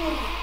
Oh,